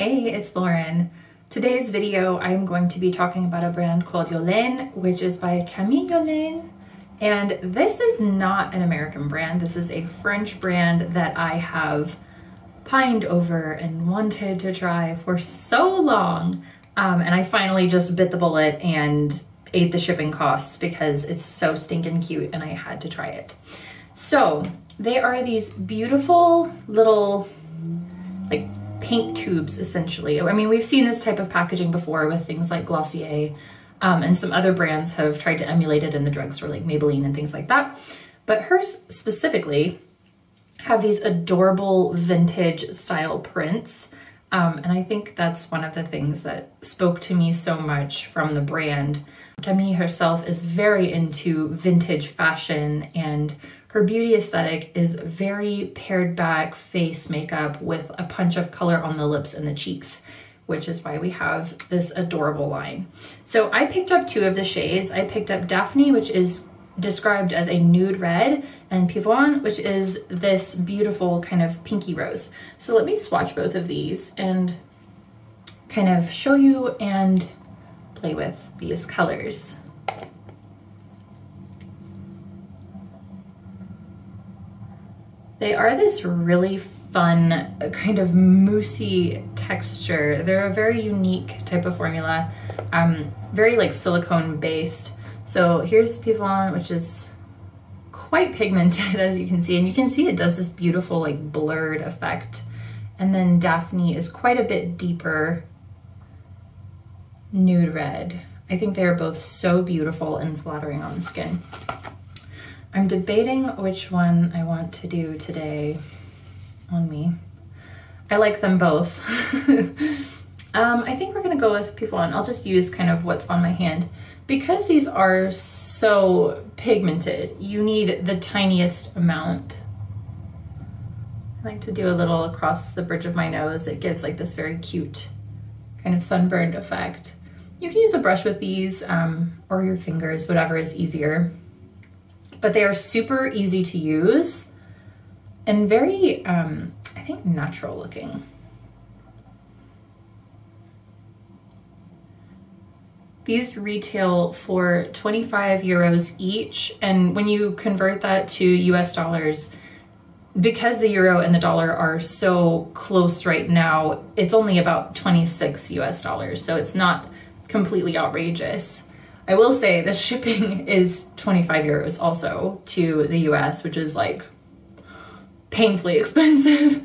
Hey, it's Lauren. Today's video, I'm going to be talking about a brand called Yolaine, which is by Camille Yolaine. And this is not an American brand. This is a French brand that I have pined over and wanted to try for so long. Um, and I finally just bit the bullet and ate the shipping costs because it's so stinking cute and I had to try it. So they are these beautiful little like paint tubes essentially. I mean, we've seen this type of packaging before with things like Glossier um, and some other brands have tried to emulate it in the drugstore like Maybelline and things like that. But hers specifically have these adorable vintage style prints. Um, and I think that's one of the things that spoke to me so much from the brand. Camille herself is very into vintage fashion and her beauty aesthetic is very pared back face makeup with a punch of color on the lips and the cheeks, which is why we have this adorable line. So I picked up two of the shades. I picked up Daphne, which is described as a nude red, and Pivoine, which is this beautiful kind of pinky rose. So let me swatch both of these and kind of show you and play with these colors. They are this really fun, kind of moussey texture. They're a very unique type of formula, um, very like silicone based. So here's Pivoine, which is quite pigmented as you can see, and you can see it does this beautiful like blurred effect. And then Daphne is quite a bit deeper nude red. I think they are both so beautiful and flattering on the skin. I'm debating which one I want to do today on me. I like them both. um, I think we're gonna go with Pivoine. I'll just use kind of what's on my hand. Because these are so pigmented, you need the tiniest amount. I like to do a little across the bridge of my nose. It gives like this very cute kind of sunburned effect. You can use a brush with these um, or your fingers, whatever is easier but they are super easy to use and very, um, I think, natural looking. These retail for 25 euros each, and when you convert that to US dollars, because the euro and the dollar are so close right now, it's only about 26 US dollars, so it's not completely outrageous. I will say the shipping is 25 euros also to the US, which is like painfully expensive.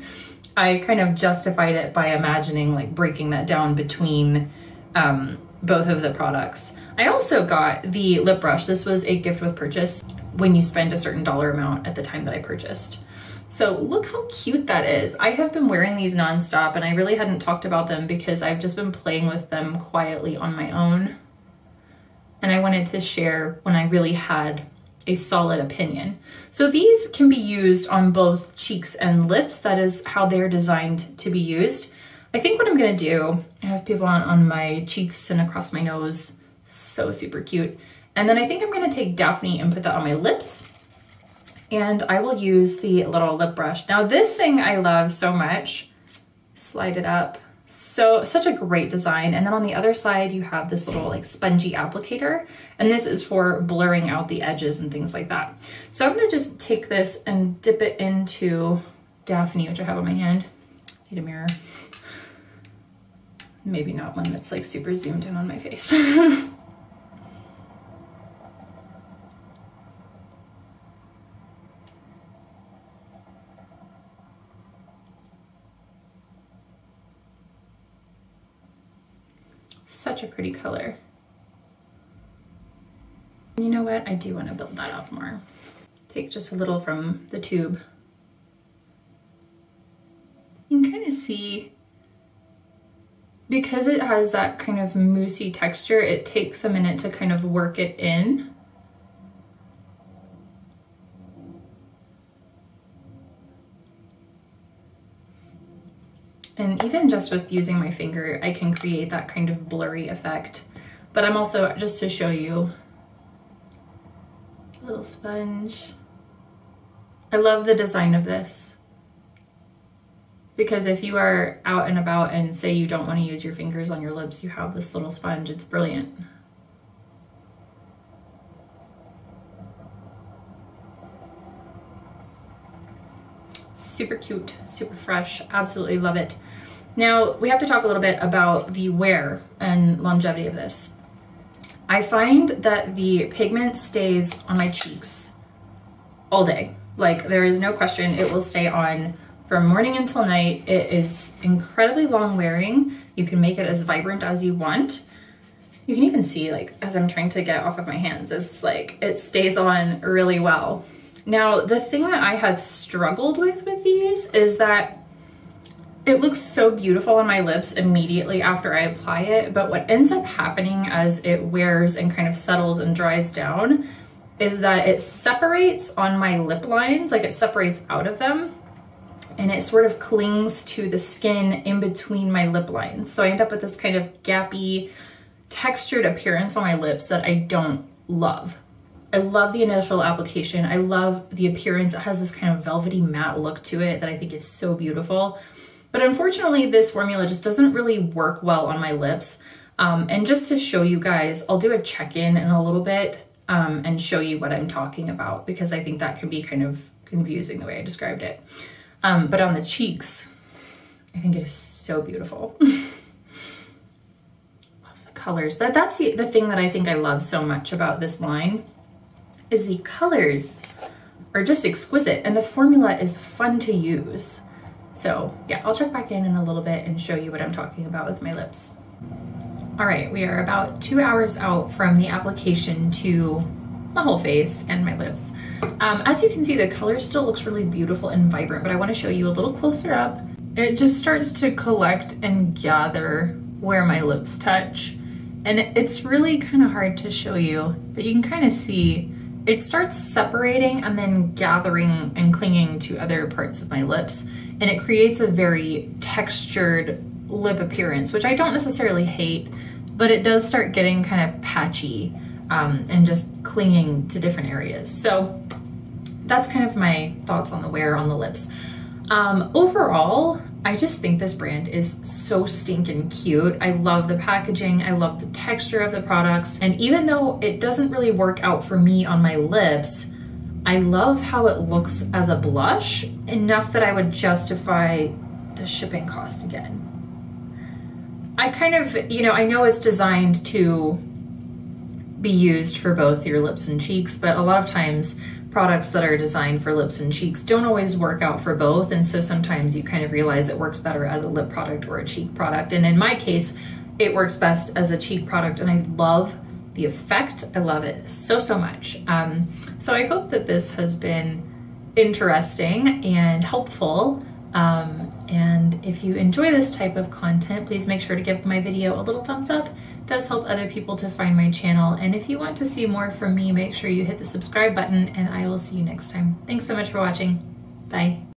I kind of justified it by imagining like breaking that down between um, both of the products. I also got the lip brush. This was a gift with purchase when you spend a certain dollar amount at the time that I purchased. So look how cute that is. I have been wearing these nonstop and I really hadn't talked about them because I've just been playing with them quietly on my own and I wanted to share when I really had a solid opinion. So these can be used on both cheeks and lips. That is how they're designed to be used. I think what I'm gonna do, I have Pivoine on my cheeks and across my nose. So super cute. And then I think I'm gonna take Daphne and put that on my lips. And I will use the little lip brush. Now this thing I love so much. Slide it up so such a great design. And then on the other side, you have this little like spongy applicator. And this is for blurring out the edges and things like that. So I'm gonna just take this and dip it into Daphne, which I have on my hand. Need a mirror. Maybe not one that's like super zoomed in on my face. Such a pretty color. You know what? I do want to build that up more. Take just a little from the tube. You can kind of see, because it has that kind of moussey texture, it takes a minute to kind of work it in. And even just with using my finger, I can create that kind of blurry effect. But I'm also, just to show you, little sponge. I love the design of this. because if you are out and about and say you don't want to use your fingers on your lips, you have this little sponge. It's brilliant. Super cute, super fresh, absolutely love it. Now, we have to talk a little bit about the wear and longevity of this. I find that the pigment stays on my cheeks all day. Like, there is no question it will stay on from morning until night. It is incredibly long wearing. You can make it as vibrant as you want. You can even see, like, as I'm trying to get off of my hands, it's like, it stays on really well. Now, the thing that I have struggled with with these is that it looks so beautiful on my lips immediately after I apply it, but what ends up happening as it wears and kind of settles and dries down is that it separates on my lip lines, like it separates out of them, and it sort of clings to the skin in between my lip lines. So I end up with this kind of gappy, textured appearance on my lips that I don't love. I love the initial application. I love the appearance. It has this kind of velvety matte look to it that I think is so beautiful. But unfortunately, this formula just doesn't really work well on my lips. Um, and just to show you guys, I'll do a check-in in a little bit um, and show you what I'm talking about because I think that can be kind of confusing the way I described it. Um, but on the cheeks, I think it is so beautiful. love the colors. That, that's the, the thing that I think I love so much about this line is the colors are just exquisite and the formula is fun to use. So yeah, I'll check back in in a little bit and show you what I'm talking about with my lips. All right, we are about two hours out from the application to my whole face and my lips. Um, as you can see, the color still looks really beautiful and vibrant, but I wanna show you a little closer up. It just starts to collect and gather where my lips touch. And it's really kind of hard to show you, but you can kind of see it starts separating and then gathering and clinging to other parts of my lips. And it creates a very textured lip appearance, which I don't necessarily hate, but it does start getting kind of patchy um, and just clinging to different areas. So that's kind of my thoughts on the wear on the lips. Um, overall, I just think this brand is so stinking cute. I love the packaging. I love the texture of the products. And even though it doesn't really work out for me on my lips, I love how it looks as a blush enough that I would justify the shipping cost again. I kind of, you know, I know it's designed to be used for both your lips and cheeks, but a lot of times products that are designed for lips and cheeks don't always work out for both. And so sometimes you kind of realize it works better as a lip product or a cheek product. And in my case, it works best as a cheek product. And I love the effect. I love it so, so much. Um, so I hope that this has been interesting and helpful. Um, and if you enjoy this type of content, please make sure to give my video a little thumbs up does help other people to find my channel. And if you want to see more from me, make sure you hit the subscribe button and I will see you next time. Thanks so much for watching. Bye.